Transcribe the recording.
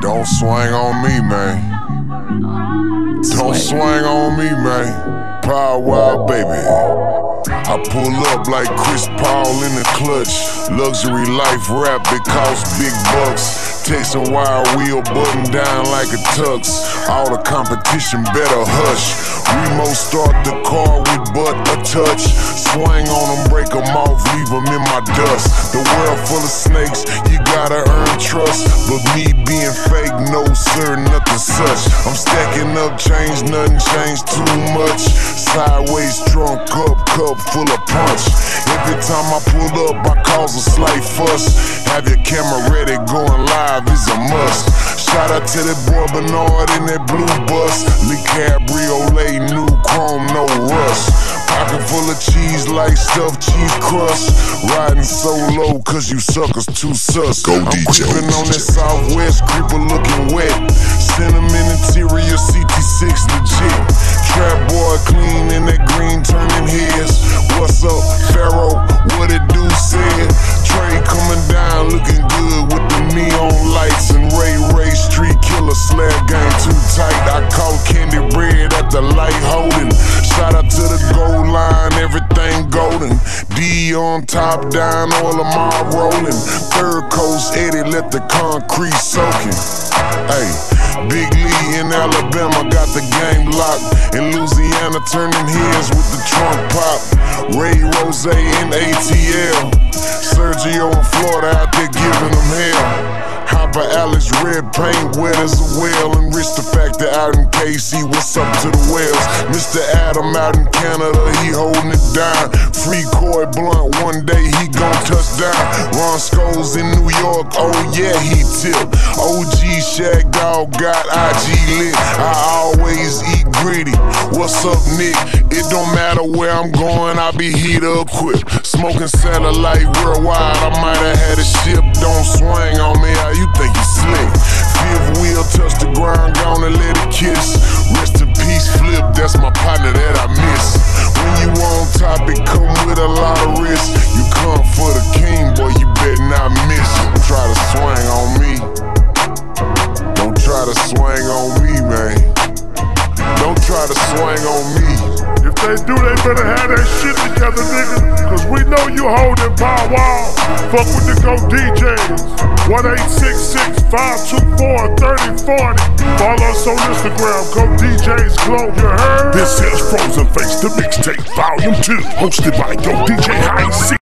Don't swang on me, man. Don't swang on me, man. Paul Wall Baby. I pull up like Chris Paul in the clutch. Luxury life rap, it costs big bucks. Texting wire wheel button down like a tux. All the competition better hush. Remo start the car with but a touch. Swang on them, break them off, leave them in my dust. The world full of snakes, you gotta earn trust. But me being fake, no sir, nothing such. I'm stacking up change, nothing changed too much. Sideways drunk up, cup full of punch. Every time I pull up, I cause a slight fuss. Have your camera ready, going live drive is a must. Shout out to that boy Bernard in that blue bus. Le Cabriolet, new chrome, no rust. Pocket full of cheese like stuffed cheese crust. Riding so low cause you suckers too sus. Go I'm DJ. creeping on that southwest creeper looking wet. Cinnamon interior CT6 legit. Trap boy clean in that green turning heads. On top, down, all of my rolling. Third coast Eddie, let the concrete soaking. Hey, Big Lee in Alabama got the game locked. In Louisiana, turning heads with the trunk pop. Ray Rose in ATL. Sergio in Florida out there giving them hell. Hopper Alex red paint wet as a whale. And Rich the factor out in KC, what's up to the whales? Mr. Adam out in Canada, he holding it down. Free Coy Blunt, one day he gon' touch down. Ron Scholes in New York, oh yeah, he tip. OG Shaq Dog got IG lit. I always eat gritty. What's up, Nick? It don't matter where I'm going, I be heater equipped. Smoking satellite worldwide, I might have had a ship. Don't swang kiss. Rest in peace, flip, that's my partner that I miss. When you on top, it come with a lot of risk. You come for the king, boy, you better not miss it. Try to swang on me. Don't try to swang on me, man. Don't try to swang on me. They do, they better have that shit together, nigga. Cause we know you holding power. Fuck with the Go DJs. 1-866-524-3040. Follow us on Instagram, Go DJs Glow, you heard? This is Frozen Face, the mixtape, volume 2, hosted by Go DJ High C.